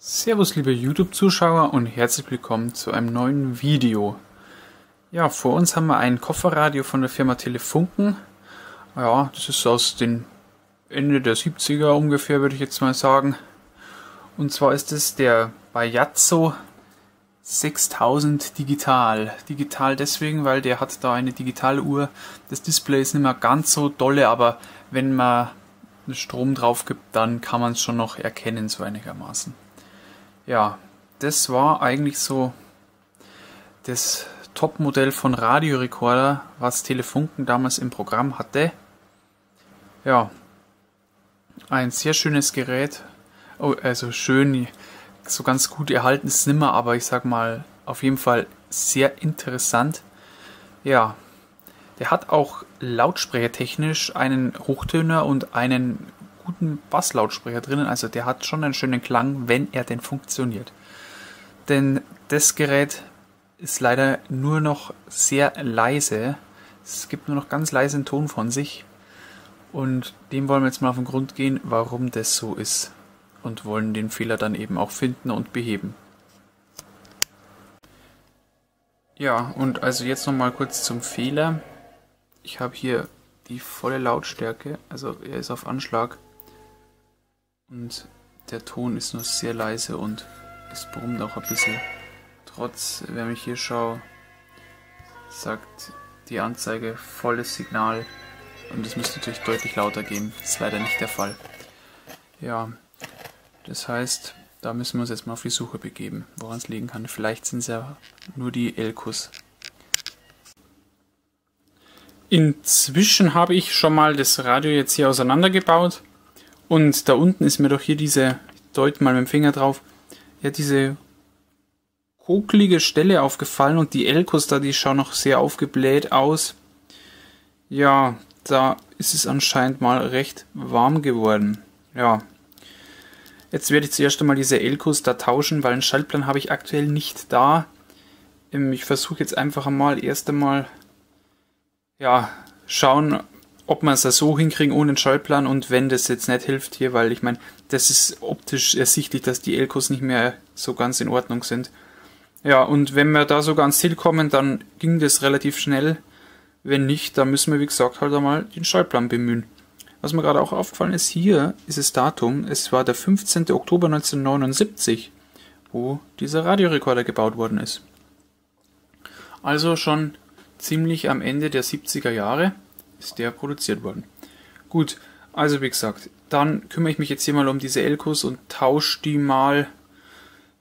Servus liebe YouTube-Zuschauer und herzlich willkommen zu einem neuen Video. Ja, vor uns haben wir ein Kofferradio von der Firma Telefunken. Ja, das ist aus den Ende der 70er ungefähr, würde ich jetzt mal sagen. Und zwar ist es der Bayazzo 6000 Digital. Digital deswegen, weil der hat da eine Digitaluhr. Das Display ist nicht mehr ganz so dolle, aber wenn man Strom drauf gibt, dann kann man es schon noch erkennen, so einigermaßen. Ja, das war eigentlich so das Topmodell von Radiorekorder, was Telefunken damals im Programm hatte. Ja, ein sehr schönes Gerät. Oh, also schön, so ganz gut erhalten ist nimmer, aber ich sag mal, auf jeden Fall sehr interessant. Ja, der hat auch lautsprechertechnisch einen Hochtöner und einen guten Basslautsprecher drinnen. Also der hat schon einen schönen Klang, wenn er denn funktioniert. Denn das Gerät ist leider nur noch sehr leise. Es gibt nur noch ganz leisen Ton von sich. Und dem wollen wir jetzt mal auf den Grund gehen, warum das so ist. Und wollen den Fehler dann eben auch finden und beheben. Ja, und also jetzt nochmal kurz zum Fehler. Ich habe hier die volle Lautstärke, also er ist auf Anschlag und der Ton ist nur sehr leise und es brummt auch ein bisschen. Trotz, wenn ich hier schaue, sagt die Anzeige volles Signal und es müsste natürlich deutlich lauter gehen. Das ist leider nicht der Fall. Ja, das heißt, da müssen wir uns jetzt mal auf die Suche begeben, woran es liegen kann. Vielleicht sind es ja nur die Elkus. Inzwischen habe ich schon mal das Radio jetzt hier auseinandergebaut und da unten ist mir doch hier diese, ich deute mal mit dem Finger drauf, ja, diese koklige Stelle aufgefallen und die Elkos da, die schauen noch sehr aufgebläht aus. Ja, da ist es anscheinend mal recht warm geworden. Ja. Jetzt werde ich zuerst einmal diese Elkos da tauschen, weil einen Schaltplan habe ich aktuell nicht da. Ähm, ich versuche jetzt einfach einmal erst einmal, ja, schauen, ob man es da so hinkriegen ohne einen Schaltplan und wenn das jetzt nicht hilft hier, weil ich meine, das ist optisch ersichtlich, dass die Elkos nicht mehr so ganz in Ordnung sind. Ja, und wenn wir da sogar ans Ziel kommen, dann ging das relativ schnell. Wenn nicht, dann müssen wir, wie gesagt, halt einmal den Schaltplan bemühen. Was mir gerade auch aufgefallen ist, hier ist das Datum, es war der 15. Oktober 1979, wo dieser Radiorekorder gebaut worden ist. Also schon ziemlich am Ende der 70er Jahre ist der produziert worden. Gut, also wie gesagt, dann kümmere ich mich jetzt hier mal um diese Elkos und tausche die mal.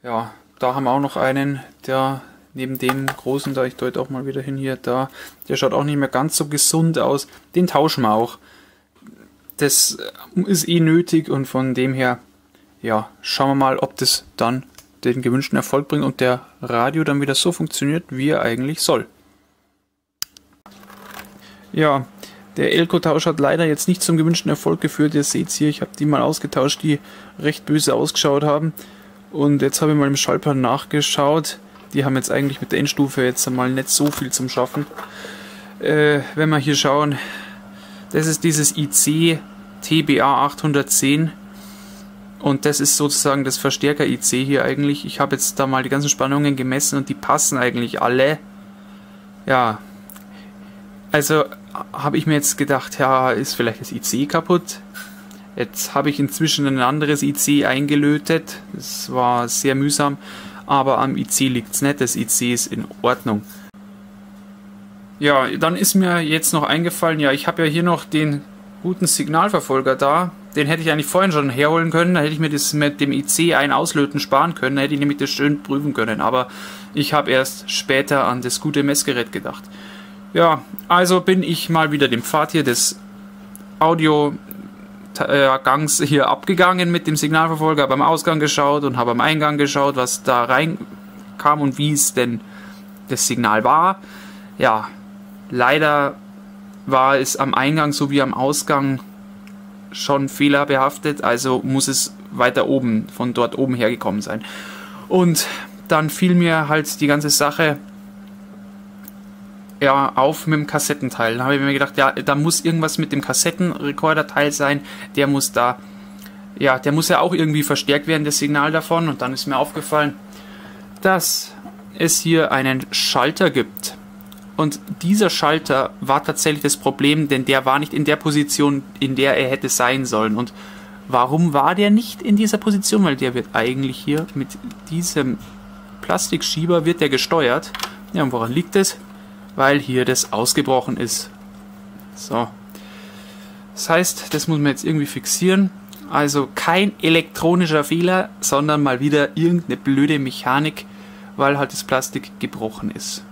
Ja, da haben wir auch noch einen, der neben dem großen, da ich deute auch mal wieder hin hier, da, der schaut auch nicht mehr ganz so gesund aus. Den tauschen wir auch. Das ist eh nötig und von dem her, ja, schauen wir mal, ob das dann den gewünschten Erfolg bringt und der Radio dann wieder so funktioniert, wie er eigentlich soll. Ja, der Elko-Tausch hat leider jetzt nicht zum gewünschten Erfolg geführt. Ihr seht hier, ich habe die mal ausgetauscht, die recht böse ausgeschaut haben. Und jetzt habe ich mal im Schaltplan nachgeschaut. Die haben jetzt eigentlich mit der Endstufe jetzt einmal nicht so viel zum Schaffen. Äh, wenn wir hier schauen, das ist dieses IC TBA 810 und das ist sozusagen das Verstärker IC hier eigentlich. Ich habe jetzt da mal die ganzen Spannungen gemessen und die passen eigentlich alle. Ja, also habe ich mir jetzt gedacht, ja, ist vielleicht das IC kaputt. Jetzt habe ich inzwischen ein anderes IC eingelötet. Das war sehr mühsam, aber am IC liegt es nicht. Das IC ist in Ordnung. Ja, dann ist mir jetzt noch eingefallen, ja, ich habe ja hier noch den guten Signalverfolger da. Den hätte ich eigentlich vorhin schon herholen können. Da hätte ich mir das mit dem IC ein Auslöten sparen können. Da hätte ich nämlich das schön prüfen können. Aber ich habe erst später an das gute Messgerät gedacht. Ja, also bin ich mal wieder dem Pfad hier des Audiogangs hier abgegangen mit dem Signalverfolger, habe am Ausgang geschaut und habe am Eingang geschaut, was da reinkam und wie es denn das Signal war. Ja, leider war es am Eingang sowie am Ausgang schon fehlerbehaftet, also muss es weiter oben, von dort oben hergekommen sein. Und dann fiel mir halt die ganze Sache ja, auf mit dem Kassettenteil. Dann habe ich mir gedacht, ja, da muss irgendwas mit dem Kassettenrekorderteil sein. Der muss da ja, der muss ja auch irgendwie verstärkt werden, das Signal davon. Und dann ist mir aufgefallen, dass es hier einen Schalter gibt. Und dieser Schalter war tatsächlich das Problem, denn der war nicht in der Position, in der er hätte sein sollen. Und warum war der nicht in dieser Position? Weil der wird eigentlich hier mit diesem Plastikschieber wird der gesteuert. Ja, und woran liegt es? Weil hier das ausgebrochen ist. So. Das heißt, das muss man jetzt irgendwie fixieren. Also kein elektronischer Fehler, sondern mal wieder irgendeine blöde Mechanik, weil halt das Plastik gebrochen ist.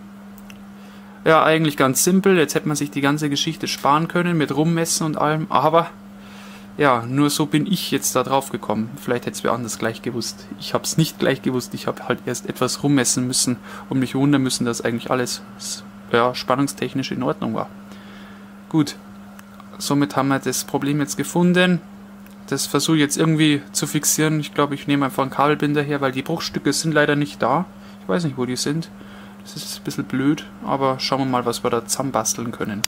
Ja, eigentlich ganz simpel. Jetzt hätte man sich die ganze Geschichte sparen können mit Rummessen und allem. Aber ja, nur so bin ich jetzt da drauf gekommen. Vielleicht hätte es wer anders gleich gewusst. Ich habe es nicht gleich gewusst. Ich habe halt erst etwas rummessen müssen und mich wundern müssen, dass eigentlich alles ja, spannungstechnisch in Ordnung war. Gut, somit haben wir das Problem jetzt gefunden. Das versuche ich jetzt irgendwie zu fixieren. Ich glaube, ich nehme einfach einen Kabelbinder her, weil die Bruchstücke sind leider nicht da. Ich weiß nicht, wo die sind. Das ist ein bisschen blöd, aber schauen wir mal, was wir da zusammenbasteln können.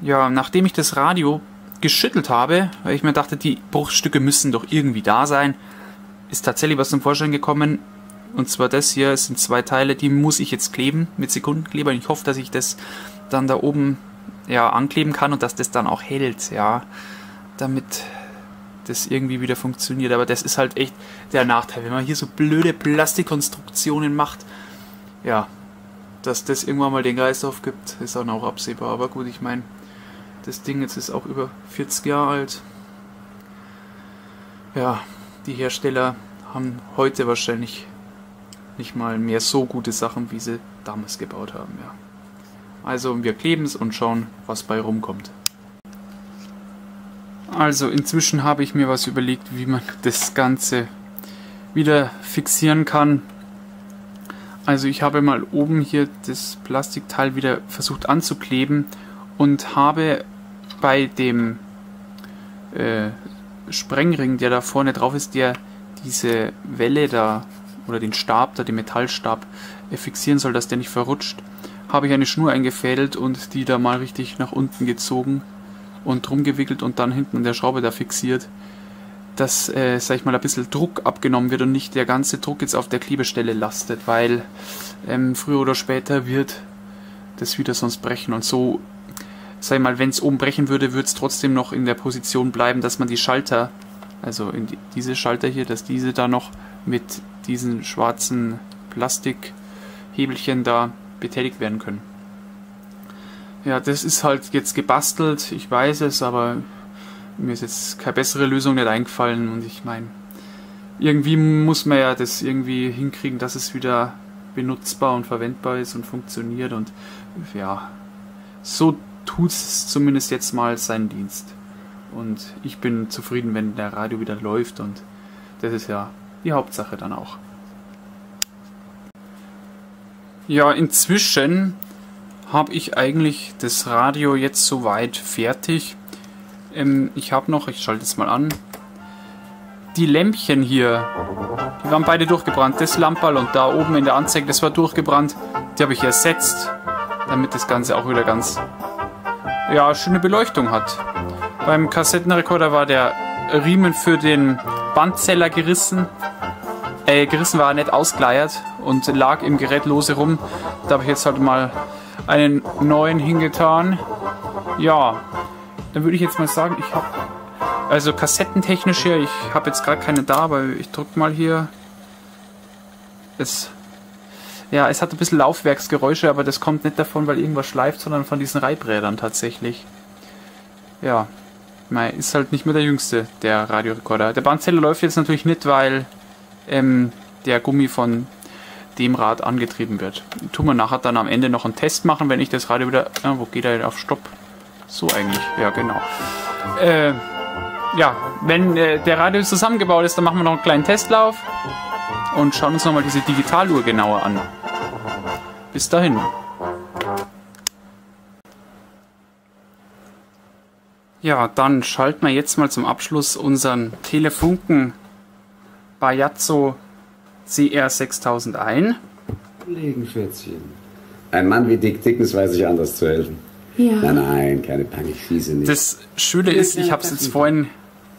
Ja, nachdem ich das Radio geschüttelt habe, weil ich mir dachte, die Bruchstücke müssen doch irgendwie da sein, ist tatsächlich was zum Vorschein gekommen. Und zwar das hier, es sind zwei Teile, die muss ich jetzt kleben mit Sekundenkleber. Ich hoffe, dass ich das dann da oben ja, ankleben kann und dass das dann auch hält, ja, damit das irgendwie wieder funktioniert. Aber das ist halt echt der Nachteil, wenn man hier so blöde Plastikkonstruktionen macht. Ja, dass das irgendwann mal den Geist aufgibt, ist dann auch absehbar. Aber gut, ich meine, das Ding jetzt ist auch über 40 Jahre alt. Ja, die Hersteller haben heute wahrscheinlich nicht mal mehr so gute Sachen, wie sie damals gebaut haben, ja. Also wir kleben es und schauen, was bei rumkommt. Also inzwischen habe ich mir was überlegt, wie man das Ganze wieder fixieren kann. Also ich habe mal oben hier das Plastikteil wieder versucht anzukleben und habe bei dem äh, Sprengring, der da vorne drauf ist, der diese Welle da oder den Stab da, den Metallstab äh, fixieren soll, dass der nicht verrutscht, habe ich eine Schnur eingefädelt und die da mal richtig nach unten gezogen und drum gewickelt und dann hinten an der Schraube da fixiert, dass, äh, sag ich mal, ein bisschen Druck abgenommen wird und nicht der ganze Druck jetzt auf der Klebestelle lastet, weil ähm, früher oder später wird das wieder sonst brechen. Und so, sag ich mal, wenn es oben brechen würde, würde es trotzdem noch in der Position bleiben, dass man die Schalter, also die, diese Schalter hier, dass diese da noch mit diesen schwarzen Plastikhebelchen da betätigt werden können. Ja, das ist halt jetzt gebastelt, ich weiß es, aber mir ist jetzt keine bessere Lösung nicht eingefallen und ich meine, irgendwie muss man ja das irgendwie hinkriegen, dass es wieder benutzbar und verwendbar ist und funktioniert und ja, so tut es zumindest jetzt mal seinen Dienst. Und ich bin zufrieden, wenn der Radio wieder läuft und das ist ja die Hauptsache dann auch. Ja, inzwischen habe ich eigentlich das Radio jetzt soweit fertig. Ähm, ich habe noch, ich schalte es mal an, die Lämpchen hier, die waren beide durchgebrannt. Das Lamperl und da oben in der Anzeige, das war durchgebrannt. Die habe ich ersetzt, damit das Ganze auch wieder ganz, ja, schöne Beleuchtung hat. Beim Kassettenrekorder war der Riemen für den Bandzeller gerissen. Äh, gerissen war er nicht ausgeleiert und lag im Gerät lose rum. Da habe ich jetzt halt mal einen neuen hingetan. Ja, dann würde ich jetzt mal sagen, ich habe also kassettentechnisch hier, ich habe jetzt gerade keine da, aber ich drücke mal hier. Es ja, es hat ein bisschen Laufwerksgeräusche, aber das kommt nicht davon, weil irgendwas schleift, sondern von diesen Reibrädern tatsächlich. Ja, ist halt nicht mehr der jüngste, der Radiorekorder. Der Bandzeller läuft jetzt natürlich nicht, weil ähm, der Gummi von dem Rad angetrieben wird. Tun wir nachher dann am Ende noch einen Test machen, wenn ich das Radio wieder... Ja, wo geht er denn auf Stopp? So eigentlich, ja genau. Äh, ja, wenn äh, der Radius zusammengebaut ist, dann machen wir noch einen kleinen Testlauf und schauen uns nochmal diese Digitaluhr genauer an. Bis dahin. Ja, dann schalten wir jetzt mal zum Abschluss unseren Telefunken Bajazzo CR6000 ein. Kollegen Schätzchen. Ein Mann wie Dick Dickens weiß sich anders zu helfen. Ja. Nein, nein, keine Panik, schieße nicht. Das Schöne ist, ich habe es jetzt vorhin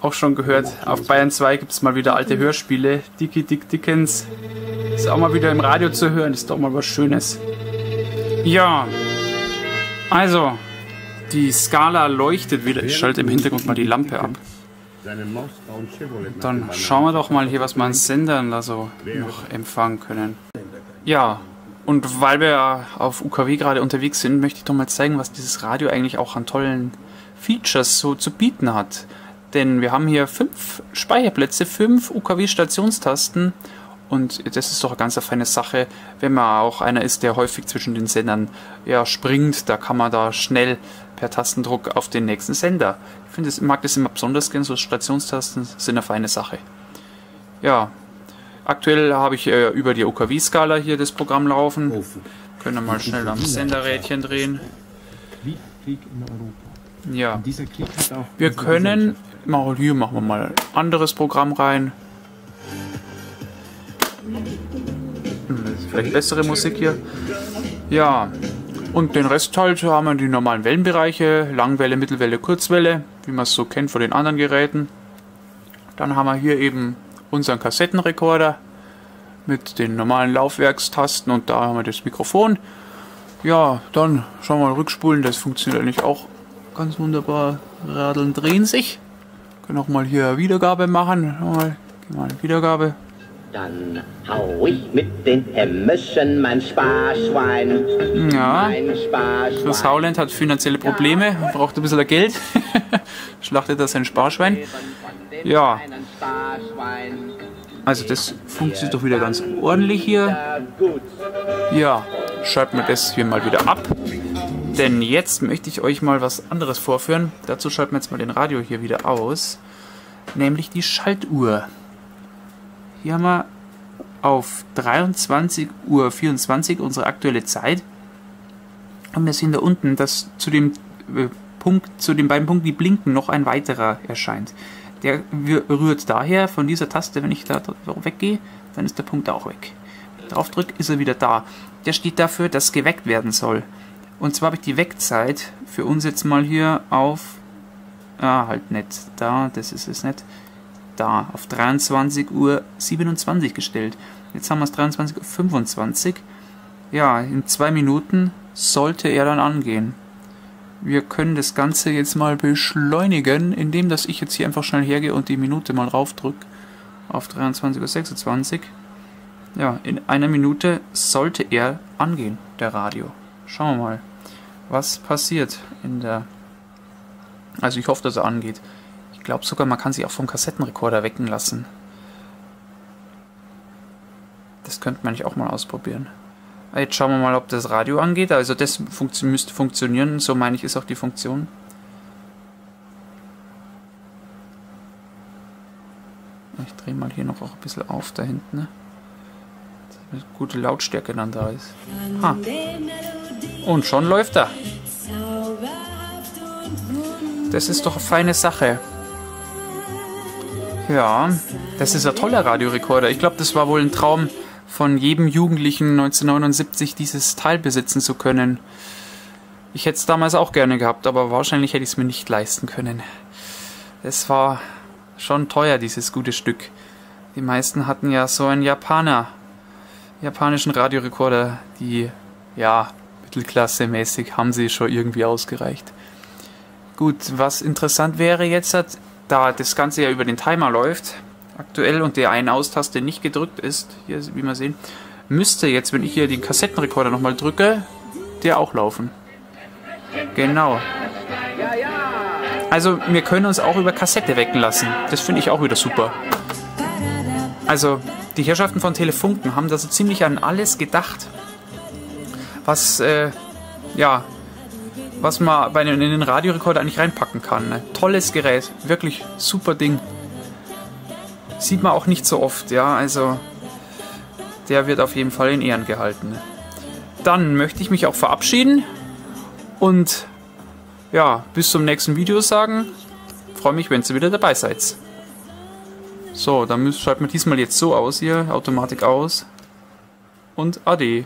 auch schon gehört, auf Bayern 2 gibt es mal wieder alte Hörspiele. Dickie Dick Dickens ist auch mal wieder im Radio zu hören, ist doch mal was Schönes. Ja, also, die Skala leuchtet wieder. Ich schalte im Hintergrund mal die Lampe ab. Dann schauen wir doch mal hier, was wir an Sendern da so noch empfangen können. Ja, und weil wir auf UKW gerade unterwegs sind, möchte ich doch mal zeigen, was dieses Radio eigentlich auch an tollen Features so zu bieten hat. Denn wir haben hier fünf Speicherplätze, fünf UKW-Stationstasten und das ist doch eine ganz feine Sache, wenn man auch einer ist, der häufig zwischen den Sendern ja, springt, da kann man da schnell per Tastendruck auf den nächsten Sender. Ich finde, ich mag das immer besonders gerne, so Stationstasten sind eine feine Sache. Ja, Aktuell habe ich äh, über die OKW-Skala hier das Programm laufen. Können wir mal schnell am Senderrädchen drehen. Ja. Wir können, mal hier machen wir mal ein anderes Programm rein. Vielleicht bessere Musik hier. Ja. Und den Rest halt haben wir die normalen Wellenbereiche, Langwelle, Mittelwelle, Kurzwelle, wie man es so kennt von den anderen Geräten. Dann haben wir hier eben unseren Kassettenrekorder mit den normalen Laufwerkstasten und da haben wir das Mikrofon. Ja, dann schauen wir mal rückspulen, das funktioniert eigentlich auch ganz wunderbar. Radeln drehen sich. Können auch mal hier Wiedergabe machen. Mal, mal Wiedergabe. Dann hau ich mit den Hämmerchen mein Sparschwein. Ja, mein Sparschwein. das Howland hat finanzielle Probleme, braucht ein bisschen Geld. Schlachtet er sein Sparschwein. Ja. Also das funktioniert doch wieder ganz ordentlich hier. Ja, schalten wir das hier mal wieder ab. Denn jetzt möchte ich euch mal was anderes vorführen. Dazu schalten wir jetzt mal den Radio hier wieder aus. Nämlich die Schaltuhr. Hier haben wir auf 23.24 Uhr unsere aktuelle Zeit. Und wir sehen da unten, dass zu dem äh, Punkt, zu den beiden Punkten, die blinken, noch ein weiterer erscheint. Der rührt daher von dieser Taste, wenn ich da weggehe, dann ist der Punkt auch weg. Wenn ich drauf drücke, ist er wieder da. Der steht dafür, dass geweckt werden soll. Und zwar habe ich die Weckzeit für uns jetzt mal hier auf, ah, halt nicht da, das ist es nicht, da, auf 23.27 Uhr gestellt. Jetzt haben wir es 23.25 Uhr. Ja, in zwei Minuten sollte er dann angehen wir können das Ganze jetzt mal beschleunigen, indem dass ich jetzt hier einfach schnell hergehe und die Minute mal raufdrücke auf 23.26 Uhr. Ja, in einer Minute sollte er angehen, der Radio. Schauen wir mal, was passiert in der... Also ich hoffe, dass er angeht. Ich glaube sogar, man kann sich auch vom Kassettenrekorder wecken lassen. Das könnte man nicht auch mal ausprobieren. Jetzt schauen wir mal, ob das Radio angeht. Also das funktio müsste funktionieren, so meine ich ist auch die Funktion. Ich drehe mal hier noch auch ein bisschen auf da hinten. Ne? Eine gute Lautstärke dann da ist. Ha. Und schon läuft er. Das ist doch eine feine Sache. Ja, das ist ein toller Radiorekorder. Ich glaube, das war wohl ein Traum von jedem Jugendlichen 1979 dieses Teil besitzen zu können. Ich hätte es damals auch gerne gehabt, aber wahrscheinlich hätte ich es mir nicht leisten können. Es war schon teuer, dieses gute Stück. Die meisten hatten ja so einen Japaner, japanischen Radiorekorder, die, ja, mittelklassemäßig haben sie schon irgendwie ausgereicht. Gut, was interessant wäre jetzt, da das Ganze ja über den Timer läuft, aktuell und der Ein-Aus-Taste nicht gedrückt ist, hier wie wir sehen, müsste jetzt, wenn ich hier den Kassettenrekorder nochmal drücke, der auch laufen. Genau. Also wir können uns auch über Kassette wecken lassen. Das finde ich auch wieder super. Also die Herrschaften von Telefunken haben da so ziemlich an alles gedacht, was äh, ja, was man bei in den Radiorekorder eigentlich reinpacken kann. Ne? Tolles Gerät, wirklich super Ding. Sieht man auch nicht so oft, ja, also der wird auf jeden Fall in Ehren gehalten. Dann möchte ich mich auch verabschieden und ja, bis zum nächsten Video sagen. Freue mich, wenn ihr wieder dabei seid. So, dann schalten wir diesmal jetzt so aus hier, Automatik aus und Ade.